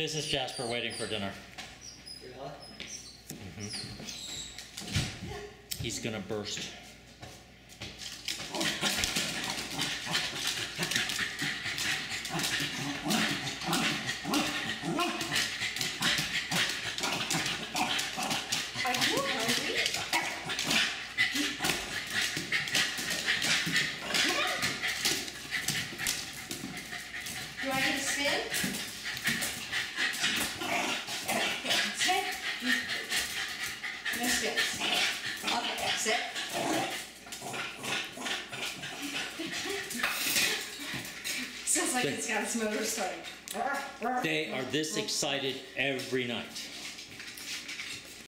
This is Jasper waiting for dinner. Really? Mm-hmm. He's gonna burst. Are you hungry? Do I get a spin? No spins. Okay, sit. Sounds like it's got its motor starting. They are this excited every night.